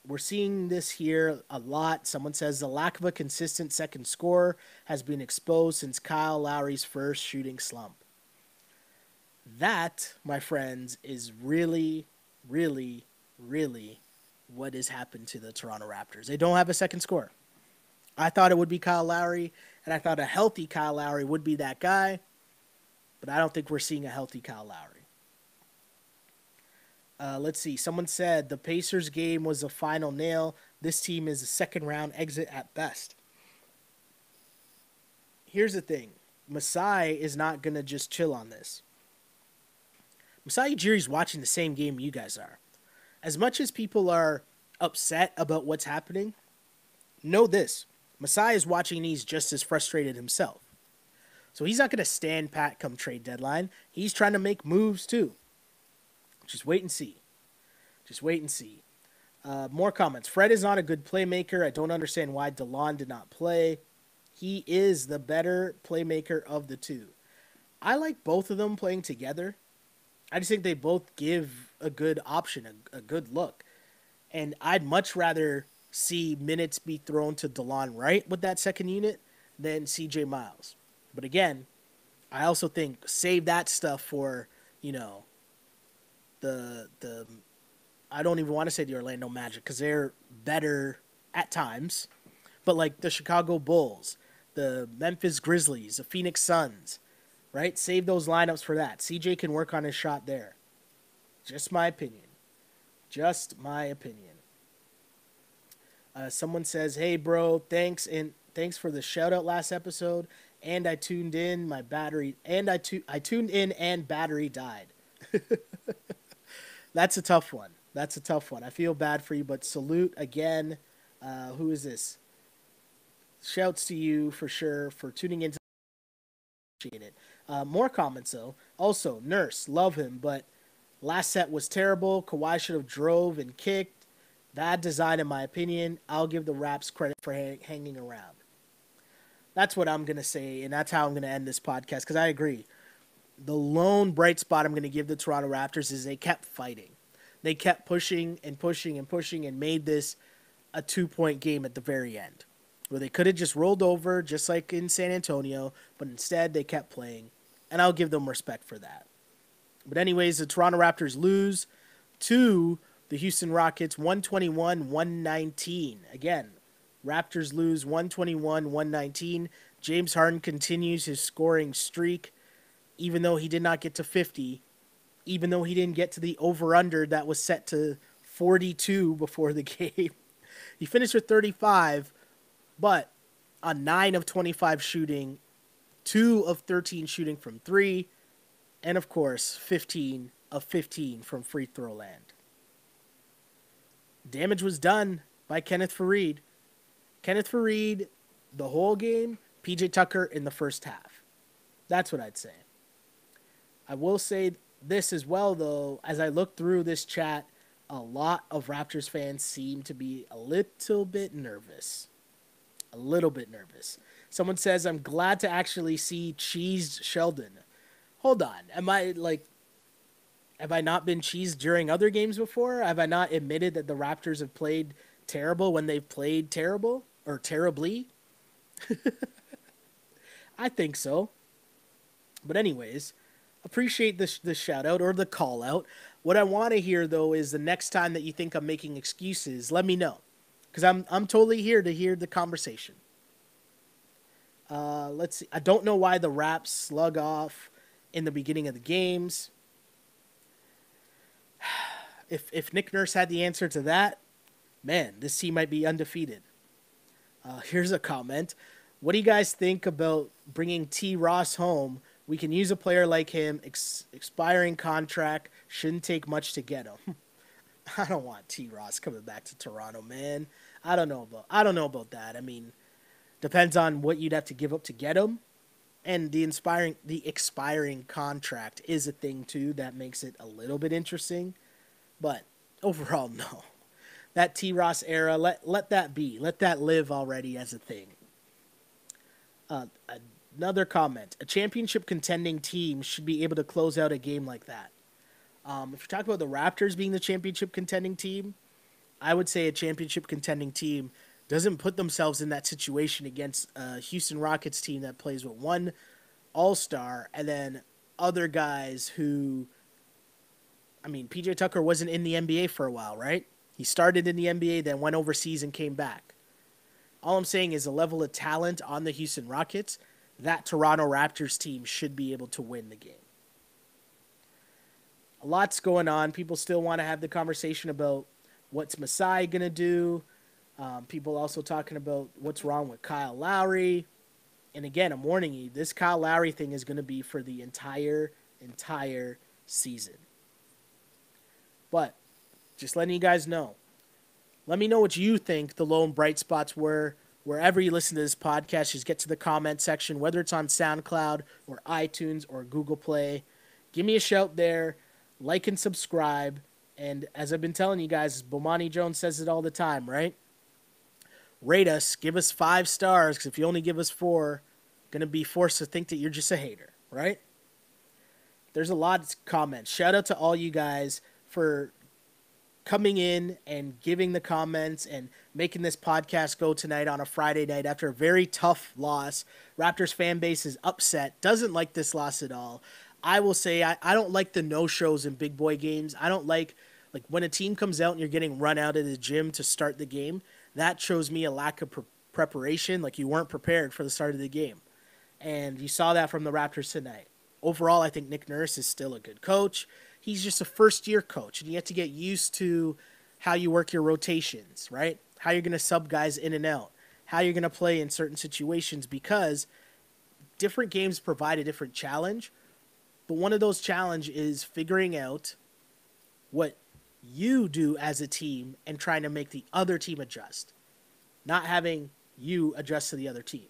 we're seeing this here a lot. Someone says the lack of a consistent second scorer has been exposed since Kyle Lowry's first shooting slump. That, my friends, is really, really, really what has happened to the Toronto Raptors. They don't have a second scorer. I thought it would be Kyle Lowry, and I thought a healthy Kyle Lowry would be that guy, but I don't think we're seeing a healthy Kyle Lowry. Uh, let's see. Someone said the Pacers game was the final nail. This team is a second round exit at best. Here's the thing Masai is not going to just chill on this. Masai Ujiri's watching the same game you guys are. As much as people are upset about what's happening, know this Masai is watching he's just as frustrated himself. So he's not going to stand pat come trade deadline. He's trying to make moves too. Just wait and see. Just wait and see. Uh, more comments. Fred is not a good playmaker. I don't understand why Delon did not play. He is the better playmaker of the two. I like both of them playing together. I just think they both give a good option, a, a good look. And I'd much rather see minutes be thrown to Delon Wright with that second unit than CJ Miles. But again, I also think save that stuff for, you know, the the I don't even want to say the Orlando Magic because they're better at times, but like the Chicago Bulls, the Memphis Grizzlies, the Phoenix Suns, right? Save those lineups for that. CJ can work on his shot there. Just my opinion. Just my opinion. Uh, someone says, "Hey, bro, thanks and thanks for the shout out last episode." And I tuned in. My battery and I tu- I tuned in and battery died. That's a tough one. That's a tough one. I feel bad for you, but salute again. Uh, who is this? Shouts to you for sure for tuning in. Appreciate it. Uh, more comments though. Also, Nurse, love him, but last set was terrible. Kawhi should have drove and kicked. Bad design, in my opinion. I'll give the Raps credit for ha- hanging around. That's what I'm gonna say, and that's how I'm gonna end this podcast because I agree. The lone bright spot I'm gonna give the Toronto Raptors is they kept fighting. They kept pushing and pushing and pushing and made this a two point game at the very end where they could have just rolled over just like in San Antonio, but instead they kept playing. And I'll give them respect for that. But, anyways, the Toronto Raptors lose to the Houston Rockets 121 119. Again, Raptors lose 121 119. James Harden continues his scoring streak, even though he did not get to 50, even though he didn't get to the over under that was set to 42 before the game. he finished with 35, but a 9 of 25 shooting, 2 of 13 shooting from 3, and of course, 15 of 15 from free throw land. Damage was done by Kenneth Faried. Kenneth Faried, the whole game, PJ Tucker in the first half. That's what I'd say. I will say this as well, though, as I look through this chat, a lot of Raptors fans seem to be a little bit nervous. A little bit nervous. Someone says, I'm glad to actually see cheesed Sheldon. Hold on. Am I like have I not been cheesed during other games before? Have I not admitted that the Raptors have played terrible when they've played terrible or terribly? I think so. But anyways, appreciate the the shout out or the call out. What I want to hear though is the next time that you think I'm making excuses, let me know, because I'm I'm totally here to hear the conversation. Uh, let's see. I don't know why the Raps slug off in the beginning of the games. If if Nick Nurse had the answer to that, man, this team might be undefeated. Uh, here's a comment. What do you guys think about bringing T. Ross home? We can use a player like him. Ex- expiring contract shouldn't take much to get him. I don't want T. Ross coming back to Toronto, man. I don't know about. I don't know about that. I mean, depends on what you'd have to give up to get him, and the inspiring, the expiring contract is a thing too that makes it a little bit interesting. But overall, no. That T. Ross era, let let that be. Let that live already as a thing. Uh, another comment: a championship contending team should be able to close out a game like that. Um, if you talk about the Raptors being the championship contending team, I would say a championship contending team doesn't put themselves in that situation against a Houston Rockets team that plays with one All Star and then other guys who I mean, PJ Tucker wasn't in the NBA for a while, right? He started in the NBA, then went overseas and came back. All I'm saying is the level of talent on the Houston Rockets, that Toronto Raptors team should be able to win the game. Lot's going on. People still want to have the conversation about what's Masai going to do. Um, people also talking about what's wrong with Kyle Lowry. And again, I'm warning you, this Kyle Lowry thing is going to be for the entire, entire season. But just letting you guys know. Let me know what you think the lone bright spots were wherever you listen to this podcast. Just get to the comment section, whether it's on SoundCloud or iTunes or Google Play. Give me a shout there. Like and subscribe. And as I've been telling you guys, Bomani Jones says it all the time, right? rate us, give us five stars, because if you only give us four, gonna be forced to think that you're just a hater, right? There's a lot of comments. Shout out to all you guys for coming in and giving the comments and making this podcast go tonight on a Friday night after a very tough loss. Raptors fan base is upset, doesn't like this loss at all. I will say I, I don't like the no shows in big boy games. I don't like like when a team comes out and you're getting run out of the gym to start the game. That shows me a lack of pre- preparation. Like you weren't prepared for the start of the game, and you saw that from the Raptors tonight. Overall, I think Nick Nurse is still a good coach. He's just a first year coach, and you have to get used to how you work your rotations, right? How you're going to sub guys in and out, how you're going to play in certain situations because different games provide a different challenge but one of those challenge is figuring out what you do as a team and trying to make the other team adjust, not having you adjust to the other team.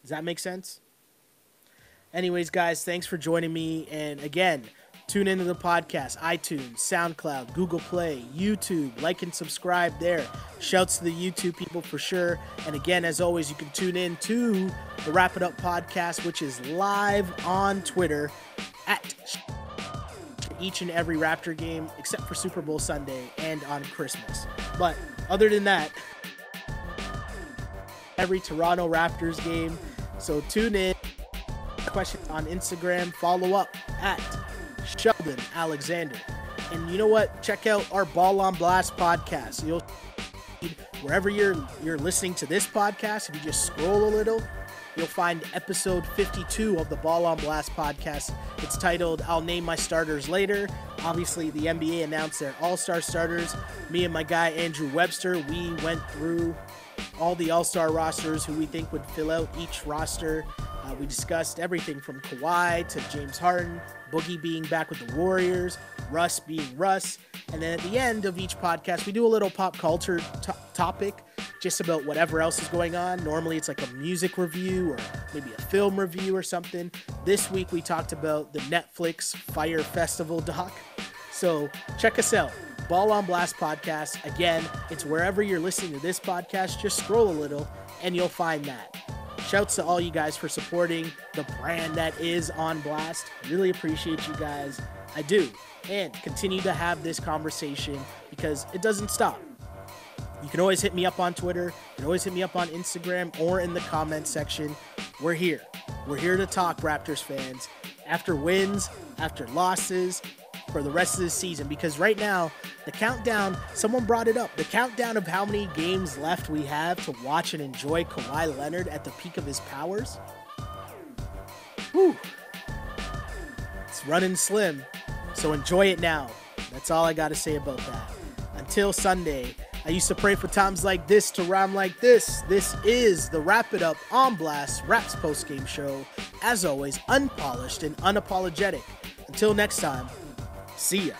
Does that make sense? Anyways, guys, thanks for joining me. And again, Tune into the podcast, iTunes, SoundCloud, Google Play, YouTube. Like and subscribe there. Shouts to the YouTube people for sure. And again, as always, you can tune in to the Rap It Up podcast, which is live on Twitter at each and every Raptor game except for Super Bowl Sunday and on Christmas. But other than that, every Toronto Raptors game. So tune in. Questions on Instagram. Follow up at Sheldon Alexander. And you know what? Check out our Ball on Blast podcast. You'll wherever you're you're listening to this podcast, if you just scroll a little, you'll find episode 52 of the Ball on Blast podcast. It's titled I'll name my starters later. Obviously, the NBA announced their All-Star starters. Me and my guy Andrew Webster, we went through all the All-Star rosters who we think would fill out each roster. Uh, we discussed everything from Kawhi to James Harden, Boogie being back with the Warriors, Russ being Russ. And then at the end of each podcast, we do a little pop culture topic just about whatever else is going on. Normally it's like a music review or maybe a film review or something. This week we talked about the Netflix Fyre Festival doc. So check us out. Ball on Blast podcast. Again, it's wherever you're listening to this podcast. Just scroll a little and you'll find that. Shouts to all you guys for supporting the brand that is on Blast. Really appreciate you guys. I do. And continue to have this conversation because it doesn't stop. You can always hit me up on Twitter. You can always hit me up on Instagram or in the comment section. We're here. We're here to talk, Raptors fans. After wins, after losses, for the rest of the season because right now the countdown someone brought it up the countdown of how many games left we have to watch and enjoy Kawhi Leonard at the peak of his powers Whew. it's running slim so enjoy it now that's all I got to say about that until Sunday I used to pray for times like this to rhyme like this. This is the Rap It Up on Blast Raps post game show. As always, unpolished and unapologetic. Until next time, See ya.